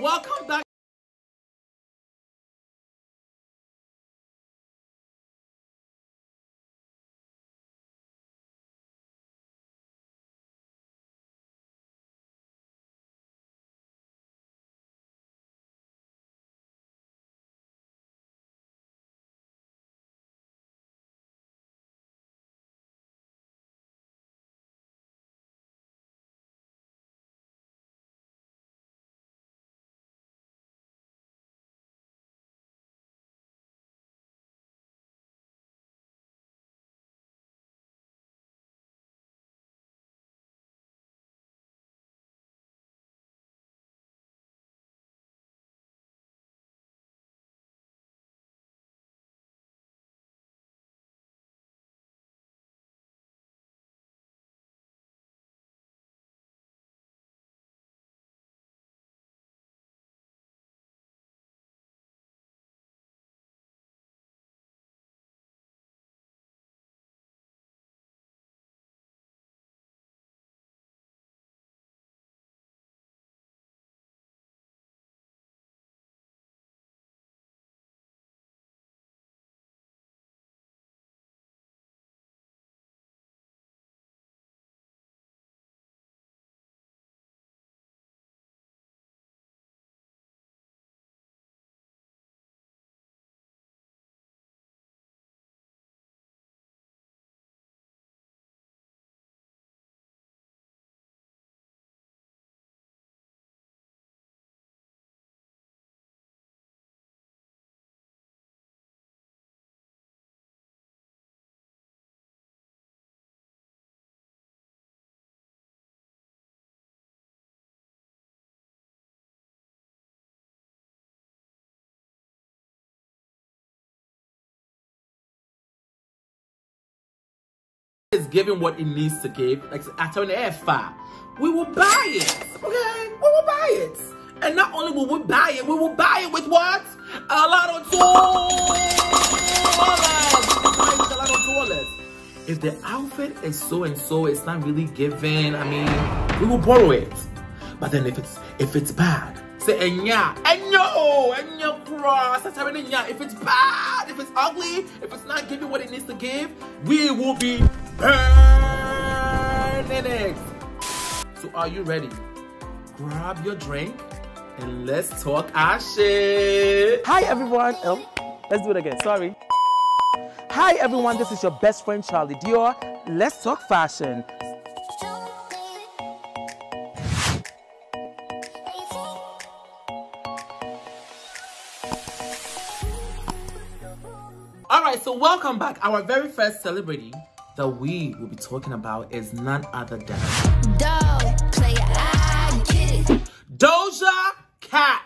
welcome back. Is giving what it needs to give, like at an F5, we will buy it. Okay? We will buy it. And not only will we buy it, we will buy it with what? A lot of dollars. A lot of dollars. If the outfit is so and so, it's not really given. I mean, we will borrow it. But then if it's if it's bad, say enya, enyo, oh, enyo cross. That's enya. If it's bad, if it's ugly, if it's not giving what it needs to give, we will be burning it. So are you ready? Grab your drink and let's talk our shit. Hi everyone. Oh, let's do it again. Sorry. Hi everyone, this is your best friend Charlie Dior. Let's talk fashion. All right, so welcome back. Our very first celebrity that we will be talking about is none other than Doja Cat.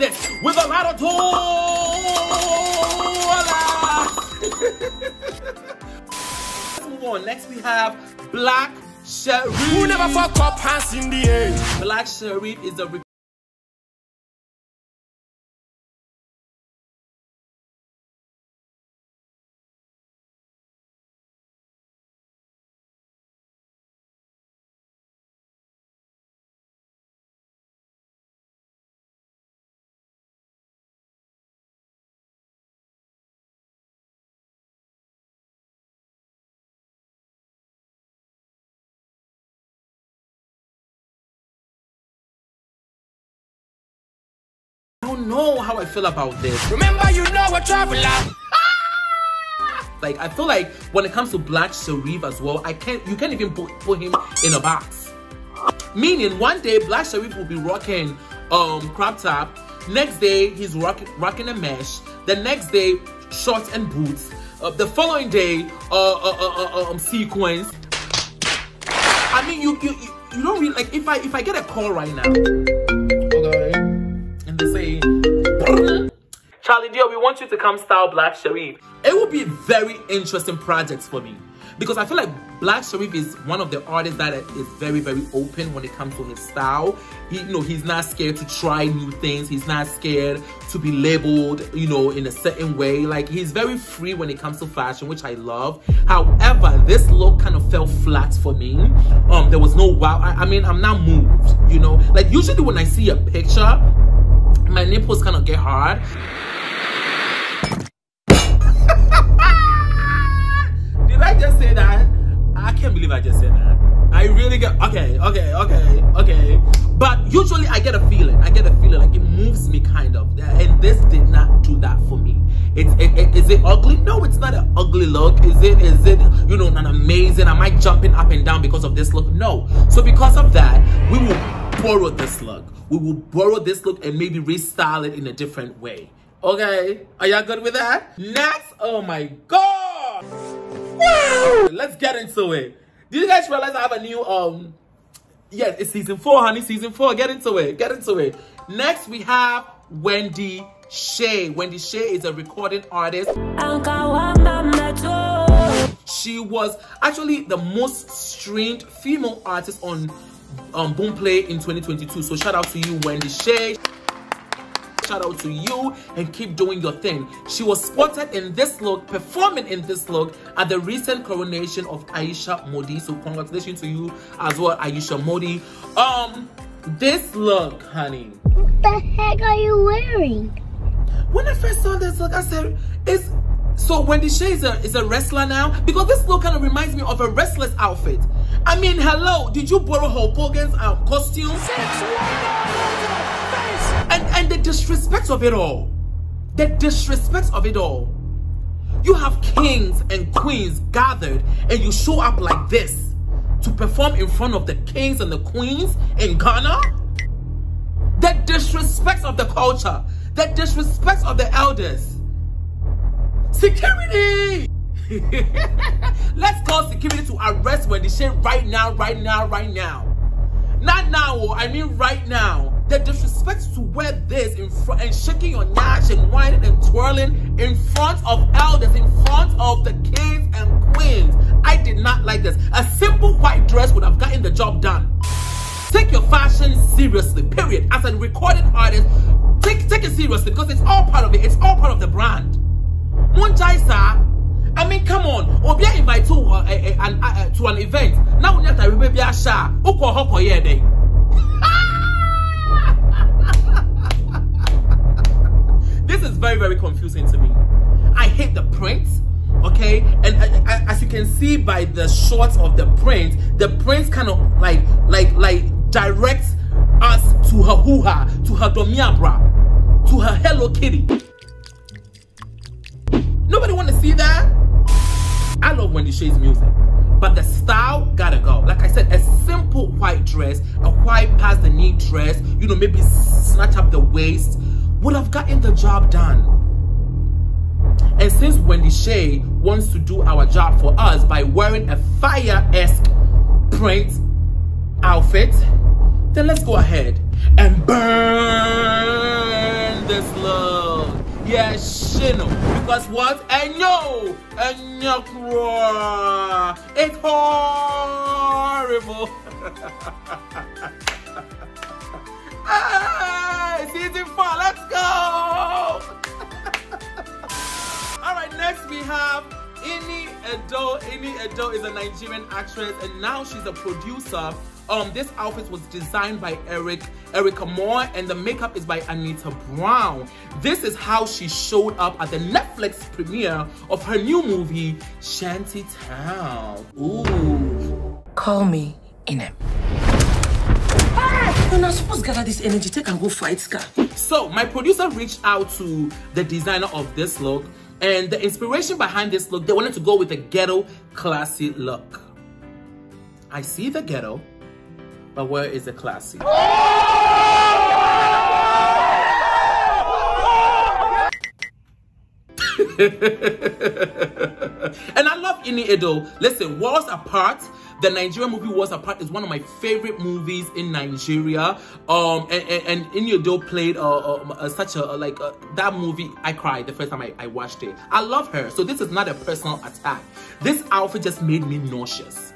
This with a lot of Let's move on. Next we have Black Sherif. Who never fuck up hands in the air? Black Sherif is a don't know how I feel about this. Remember, you know a traveler. Like I feel like when it comes to Black Sherif as well, I can't you can't even put, put him in a box. Meaning one day Black Sherif will be rocking um crop top, next day he's rocking rocking a mesh, the next day shorts and boots, uh, the following day uh, uh, uh, uh um sequins. I mean you you you don't really like if I if I get a call right now, okay, and they say Charlie Dior, we want you to come style Black Sherif. It will be very interesting projects for me because I feel like Black Sherif is one of the artists that is very, very open when it comes to his style. He, you know, he's not scared to try new things. He's not scared to be labeled, you know, in a certain way. Like he's very free when it comes to fashion, which I love. However, this look kind of fell flat for me. Um, there was no wow. I, I mean, I'm not moved, you know. Like usually when I see a picture, my nipples kind of get hard. Did I just say that? I can't believe I just said that. I really get okay, okay, okay, okay. But usually I get a feeling. I get a feeling like it moves me kind of. And this did not do that for me. It's it, it, ugly? No, it's not an ugly look. Is it is it you know an amazing? Am I jumping up and down because of this look? No. So because of that, we will borrow this look. We will borrow this look and maybe restyle it in a different way. Okay, are y'all good with that? Next, oh my god! Wow! Let's get into it. Did you guys realize I have a new um? Yes, it's season four, honey. Season four. Get into it. Get into it. Next, we have Wendy Shay. Wendy Shay is a recording artist. She was actually the most streamed female artist on um, Boomplay in 2022. So shout out to you, Wendy Shay. Shout out to you and keep doing your thing. She was spotted in this look, performing in this look at the recent coronation of Aisha Modi. So congratulations to you as well, Aisha Modi. Um, this look, honey. What the heck are you wearing? When I first saw this look, I said, it's so Wendy Shay is a, is a wrestler now? Because this look kind of reminds me of a wrestler's outfit. I mean, hello, did you borrow Hulk Hogan's um, costume? And, and the disrespect of it all. The disrespect of it all. You have kings and queens gathered and you show up like this to perform in front of the kings and the queens in Ghana? The disrespect of the culture. The disrespect of the elders. Security! Let's call security to arrest Wendy Shay right now, right now, right now. Not now, oh, I mean right now. The disrespect to wear this in front and shaking your nash and whining and twirling in front of elders, in front of the kings and queens. I did not like this. A simple white dress would have gotten the job done. Take your fashion seriously, period. As a recording artist, take, take it seriously because it's all part of it. It's all part of the brand. Munjaisa, I mean, come on. Obi invite to uh, uh, uh, uh, to an event. Now we have to baby asha. Uko hoko yede. This is very very confusing to me. I hate the print, Okay, and as you can see by the shorts of the print, the print kind of like like like directs us to her hoo-ha, to her domiabra, to her Hello Kitty. Nobody want to see that? I love Wendy Shay's music, but the style gotta go. Like I said, a simple white dress, a white past the knee dress, you know, maybe snatch up the waist, would have gotten the job done. And since Wendy Shay wants to do our job for us by wearing a fire-esque print outfit, then let's go ahead and burn this look. Yeah, shino. Because what? Enyo! Enyo kro. It's horrible. hey, ah, season four, let's go! All right, next we have Ini Edo. Ini Edo is a Nigerian actress and now she's a producer. Um, this outfit was designed by Eric Erica Moore and the makeup is by Anita Brown. This is how she showed up at the Netflix premiere of her new movie, Shanty Town. Ooh. Call me Inem. You're not supposed to gather this energy, take and go fight Scar. So my producer reached out to the designer of this look and the inspiration behind this look, they wanted to go with a ghetto classy look. I see the ghetto, but where is the classy? and I love Ini Edo. Listen, Walls Apart, the Nigerian movie Walls Apart is one of my favorite movies in Nigeria. Um, and, and, and Ini Edo played uh, uh, uh, such a, like, uh, that movie, I cried the first time I, I watched it. I love her, so this is not a personal attack. This outfit just made me nauseous.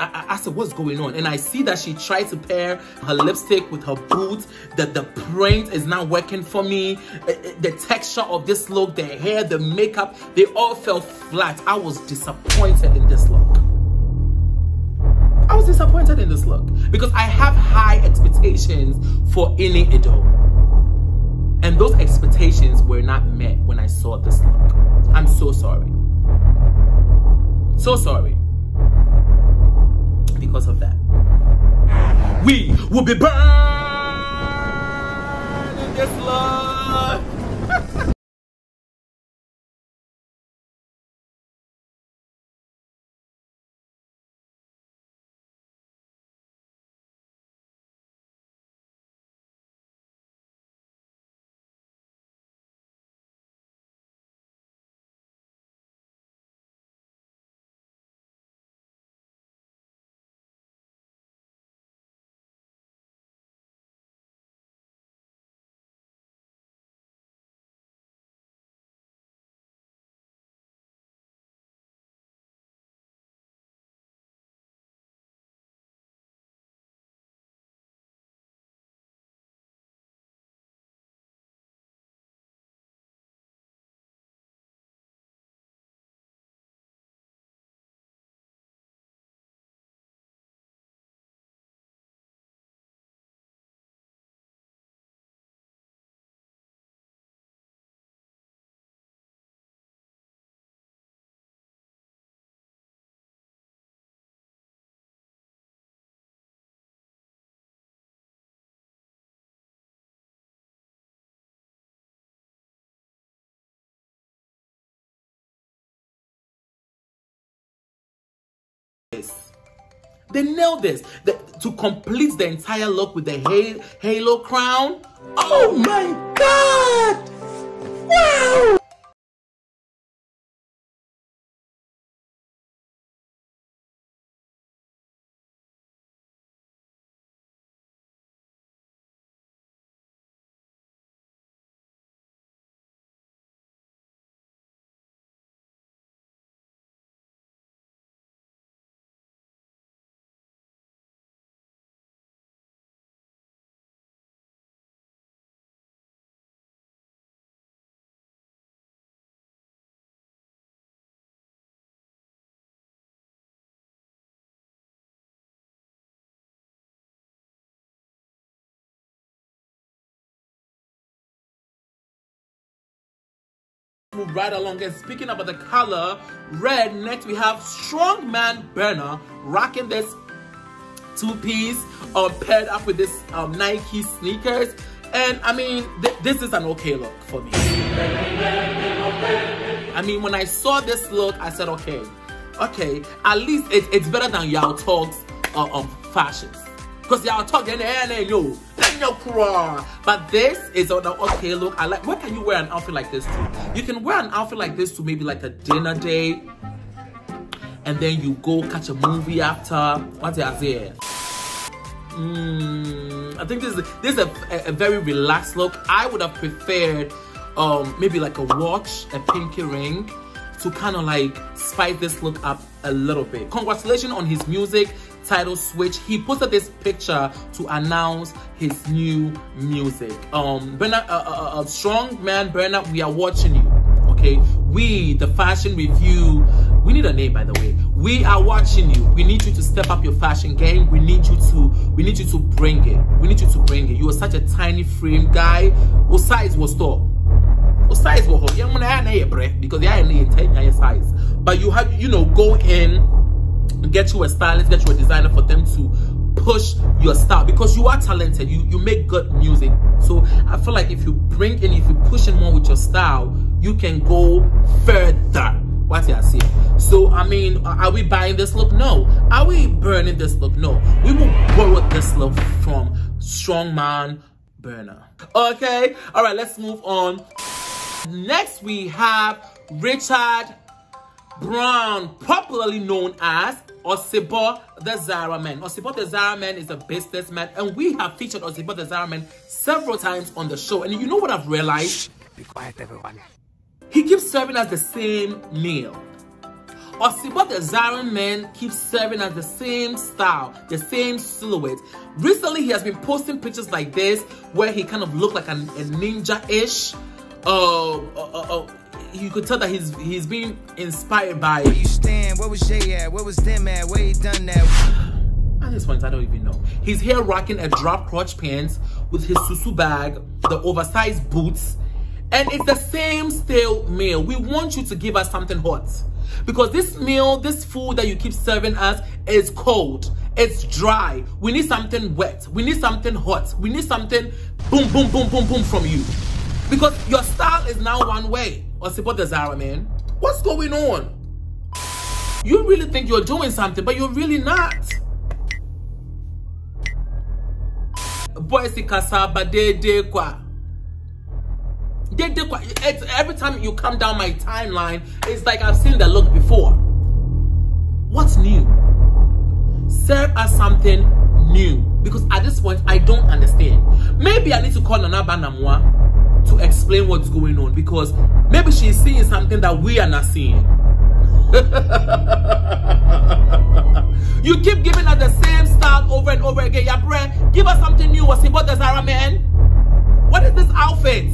I, I, said, what's going on? And I see that she tried to pair her lipstick with her boots. That the print is not working for me. Uh, uh, the texture of this look, the hair, the makeup, they all fell flat. I was disappointed in this look. I was disappointed in this look because I have high expectations for Ini Edo. And those expectations were not met when I saw this look. I'm so sorry. So sorry because of that. We will be burned in this love. This. They nailed this. The, to complete the entire look with the halo, halo crown. Oh my god! Wow! Move right along and speaking about the color red. Next we have strongman burner rocking this two-piece um, paired up with this um, nike sneakers. And i mean th this is an okay look for me. I mean when i saw this look i said okay okay at least it, it's better than Yaw Tog's uh, um, fashions. Because y'all talking and yo your craw. But this is an okay look. I like. What can you wear an outfit like this to? You can wear an outfit like this to maybe like a dinner date, and then you go catch a movie after. What's the idea? Mm, I think this is this is a, a, a very relaxed look. I would have preferred um maybe like a watch, a pinky ring to kind of like spice this look up a little bit. Congratulations on his music title switch. He posted this picture to announce his new music. Um, Bernard, a uh, uh, uh, strong man, Bernard, we are watching you. Okay, we, the fashion review, we need a name by the way. We are watching you. We need you to step up your fashion game. We need you to, we need you to bring it. We need you to bring it. You are such a tiny frame guy. What size was store? size wɔ hɔ yɛn mo na yɛ na yɛ brɛ because yɛ ayɛ na yɛ ten size but you have you know go in get you a stylist get you a designer for them to push your style because you are talented you you make good music so i feel like if you bring in if you push in more with your style you can go further what I say. So I mean, are we buying this look? No. Are we burning this look? No. We will borrow this look from Strongman Burner. Okay. All right. Let's move on. Next, we have Richard Brown, popularly known as Osebo the Zara Man. Osebo the Zara Man is a businessman, and we have featured Osebo the Zara Man several times on the show. And you know what I've realized? Be quiet, everyone. He keeps serving us the same meal. Osebo the Zara Man keeps serving us the same style, the same silhouette. Recently, he has been posting pictures like this, where he kind of looked like a, a ninja-ish uh, uh, uh, uh, you could tell that he's he's being inspired by. Where you stand? Where was Jay at? Where was them at? Where he done that? At this point, I don't even know. He's here rocking a drop crotch pants with his susu bag, the oversized boots, and it's the same stale meal. We want you to give us something hot. Because this meal, this food that you keep serving us is cold. It's dry. We need something wet. We need something hot. We need something boom, boom, boom, boom, boom from you. Because your style is now one way. Osebo the Zara man. What's going on? You really think you're doing something, but you're really not. Boy, si kasaba de de. Every time you come down my timeline, it's like I've seen that look before. What's new? Serve us something new. Because at this point, I don't understand. Maybe I need to call Nana Banamwa to explain what's going on because maybe she's seeing something that we are not seeing. you keep giving us the same style over and over again. Yabre, give us something new. What's about the Zara man? What is this outfit?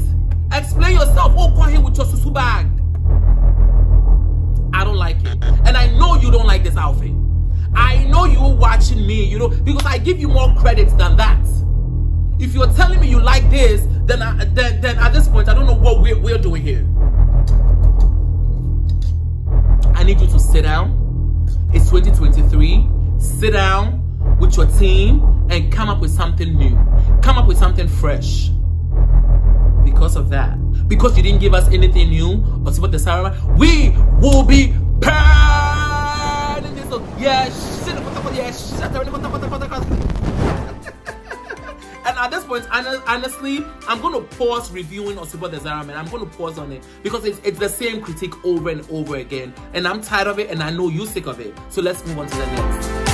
Explain yourself. Oh, come here with your susu bag. I don't like it. And I know you don't like this outfit. I know you're watching me, you know, because I give you more credit than that. If you're telling me you like this, then, I, then, then at this point, I don't know what we're, we're doing here. I need you to sit down. It's 2023. Sit down with your team and come up with something new. Come up with something fresh. Because of that. Because you didn't give us anything new Osebo the Zara, we will be. Yes, yes, and at this point, honestly, I'm going to pause reviewing Osebo Zara Man. I'm going to pause on it because it's, it's the same critique over and over again. And I'm tired of it and I know you're sick of it. So let's move on to the next.